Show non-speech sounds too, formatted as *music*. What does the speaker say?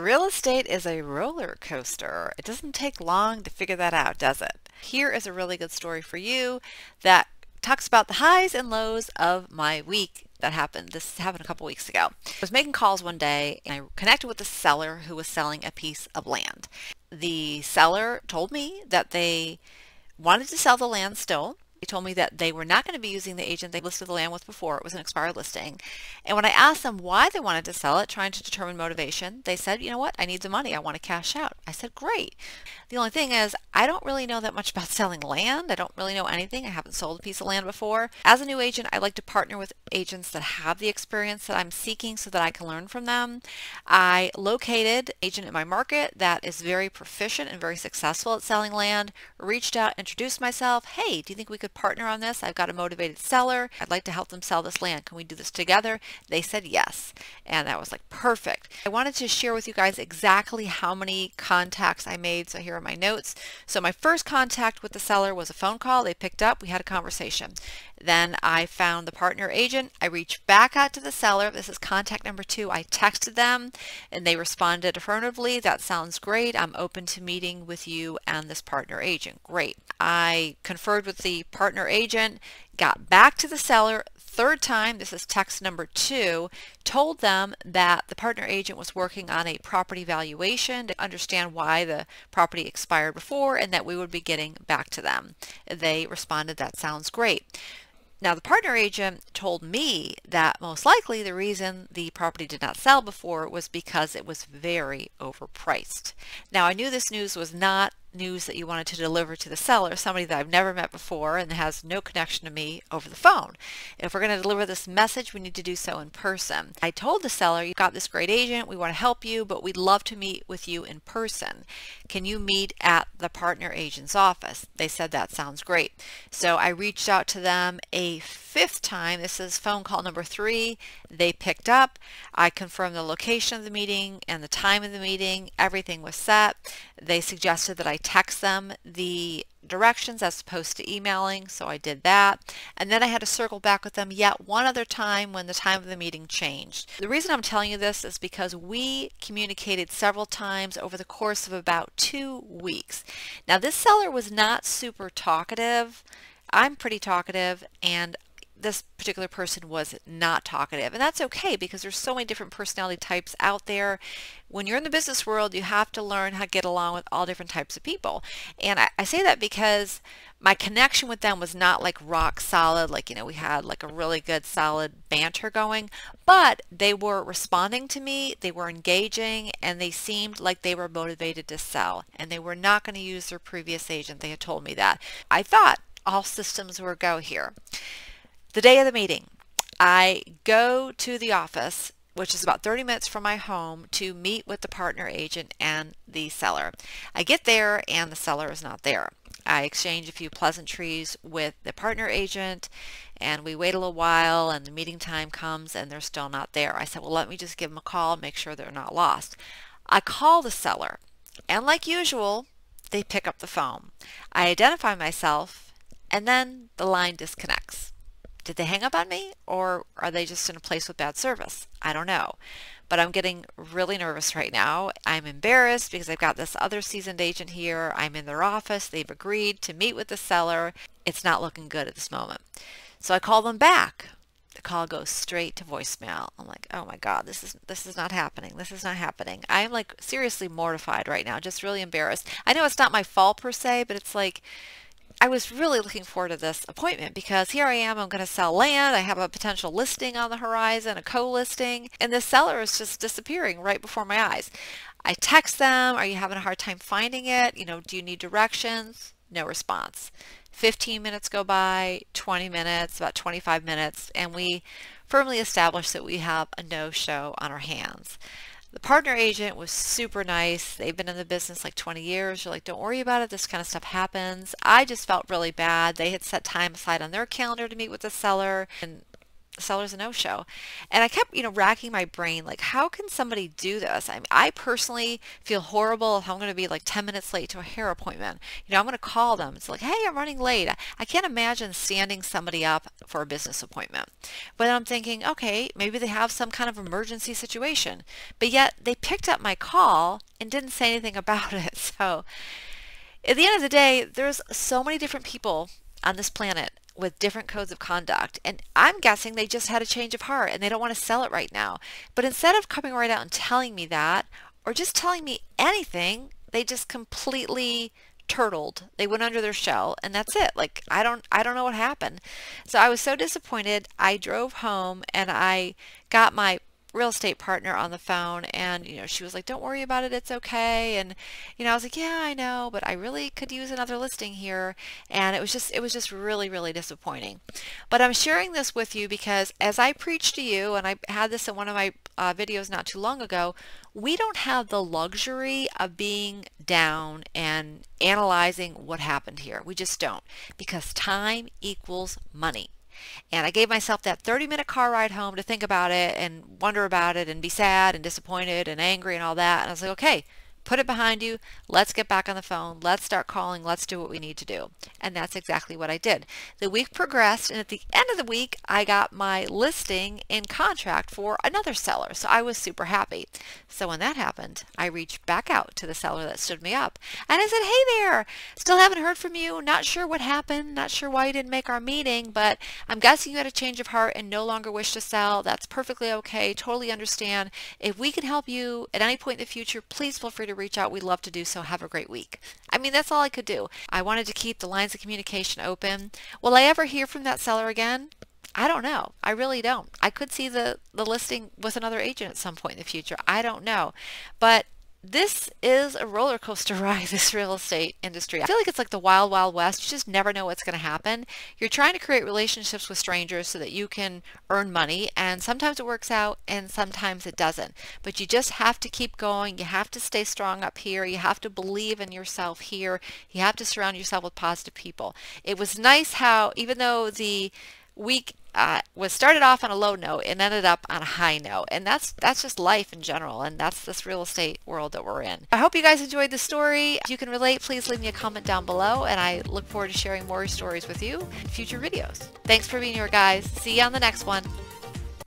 Real estate is a roller coaster. It doesn't take long to figure that out, does it? Here is a really good story for you that talks about the highs and lows of my week that happened. This happened a couple weeks ago. I was making calls one day and I connected with a seller who was selling a piece of land. The seller told me that they wanted to sell the land still they told me that they were not going to be using the agent they listed the land with before. It was an expired listing. And when I asked them why they wanted to sell it, trying to determine motivation, they said, you know what, I need the money. I want to cash out. I said, great. The only thing is, I don't really know that much *laughs* about selling land. I don't really know anything. I haven't sold a piece of land before. As a new agent, I like to partner with agents that have the experience that I'm seeking so that I can learn from them. I located agent in my market that is very proficient and very successful at selling land, reached out, introduced myself. Hey, do you think we could partner on this. I've got a motivated seller. I'd like to help them sell this land. Can we do this together? They said yes. And that was like perfect. I wanted to share with you guys exactly how many contacts I made. So here are my notes. So my first contact with the seller was a phone call. They picked up. We had a conversation. Then I found the partner agent. I reached back out to the seller. This is contact number two. I texted them and they responded affirmatively. That sounds great. I'm open to meeting with you and this partner agent. Great. I conferred with the partner agent, got back to the seller third time, this is text number two, told them that the partner agent was working on a property valuation to understand why the property expired before and that we would be getting back to them. They responded, that sounds great. Now, the partner agent told me that most likely the reason the property did not sell before was because it was very overpriced. Now, I knew this news was not news that you wanted to deliver to the seller, somebody that I've never met before and has no connection to me over the phone. If we're going to deliver this message, we need to do so in person. I told the seller, you've got this great agent, we want to help you, but we'd love to meet with you in person. Can you meet at the partner agent's office? They said that sounds great. So I reached out to them a fifth time. This is phone call number three. They picked up. I confirmed the location of the meeting and the time of the meeting. Everything was set. They suggested that I text them the directions as opposed to emailing, so I did that. And then I had to circle back with them yet one other time when the time of the meeting changed. The reason I'm telling you this is because we communicated several times over the course of about two weeks. Now this seller was not super talkative. I'm pretty talkative and this particular person was not talkative. And that's okay because there's so many different personality types out there. When you're in the business world, you have to learn how to get along with all different types of people. And I, I say that because my connection with them was not like rock solid, like, you know, we had like a really good solid banter going, but they were responding to me, they were engaging, and they seemed like they were motivated to sell. And they were not going to use their previous agent. They had told me that. I thought all systems were go here. The day of the meeting, I go to the office, which is about 30 minutes from my home, to meet with the partner agent and the seller. I get there and the seller is not there. I exchange a few pleasantries with the partner agent and we wait a little while and the meeting time comes and they're still not there. I said, well, let me just give them a call, make sure they're not lost. I call the seller and like usual, they pick up the phone. I identify myself and then the line disconnects. Did they hang up on me or are they just in a place with bad service? I don't know. But I'm getting really nervous right now. I'm embarrassed because I've got this other seasoned agent here. I'm in their office. They've agreed to meet with the seller. It's not looking good at this moment. So I call them back. The call goes straight to voicemail. I'm like, oh my God, this is this is not happening. This is not happening. I'm like seriously mortified right now, just really embarrassed. I know it's not my fault per se, but it's like I was really looking forward to this appointment because here I am, I'm going to sell land. I have a potential listing on the horizon, a co-listing, and the seller is just disappearing right before my eyes. I text them, are you having a hard time finding it? You know, do you need directions? No response. 15 minutes go by, 20 minutes, about 25 minutes, and we firmly establish that we have a no-show on our hands. The partner agent was super nice. They've been in the business like 20 years. You're like, don't worry about it. This kind of stuff happens. I just felt really bad. They had set time aside on their calendar to meet with the seller and the seller's a no-show. And I kept, you know, racking my brain, like, how can somebody do this? I mean, I personally feel horrible if I'm going to be like 10 minutes late to a hair appointment. You know, I'm going to call them. It's like, hey, I'm running late. I can't imagine standing somebody up for a business appointment. But I'm thinking, okay, maybe they have some kind of emergency situation. But yet they picked up my call and didn't say anything about it. *laughs* So at the end of the day, there's so many different people on this planet with different codes of conduct. And I'm guessing they just had a change of heart and they don't want to sell it right now. But instead of coming right out and telling me that, or just telling me anything, they just completely turtled. They went under their shell and that's it. Like I don't I don't know what happened. So I was so disappointed. I drove home and I got my real estate partner on the phone and you know she was like don't worry about it it's okay and you know I was like yeah I know but I really could use another listing here and it was just it was just really really disappointing. But I'm sharing this with you because as I preach to you and I had this in one of my uh, videos not too long ago we don't have the luxury of being down and analyzing what happened here. We just don't because time equals money and I gave myself that 30 minute car ride home to think about it and wonder about it and be sad and disappointed and angry and all that. And I was like, okay, put it behind you. Let's get back on the phone. Let's start calling. Let's do what we need to do. And that's exactly what I did. The week progressed, and at the end of the week, I got my listing in contract for another seller. So I was super happy. So when that happened, I reached back out to the seller that stood me up and I said, Hey there, still haven't heard from you. Not sure what happened. Not sure why you didn't make our meeting, but I'm guessing you had a change of heart and no longer wish to sell. That's perfectly okay. Totally understand. If we can help you at any point in the future, please feel free to reach out, we'd love to do so. Have a great week. I mean, that's all I could do. I wanted to keep the lines of communication open. Will I ever hear from that seller again? I don't know. I really don't. I could see the, the listing with another agent at some point in the future. I don't know. But this is a roller coaster *laughs* ride, this real estate industry. I feel like it's like the wild, wild west. You just never know what's going to happen. You're trying to create relationships with strangers so that you can earn money, and sometimes it works out and sometimes it doesn't. But you just have to keep going. You have to stay strong up here. You have to believe in yourself here. You have to surround yourself with positive people. It was nice how, even though the week uh, was started off on a low note and ended up on a high note. And that's that's just life in general. And that's this real estate world that we're in. I hope you guys enjoyed the story. If you can relate please leave me a comment down below. And i look forward to sharing more stories with you in future videos. Thanks for being here guys. See you on the next one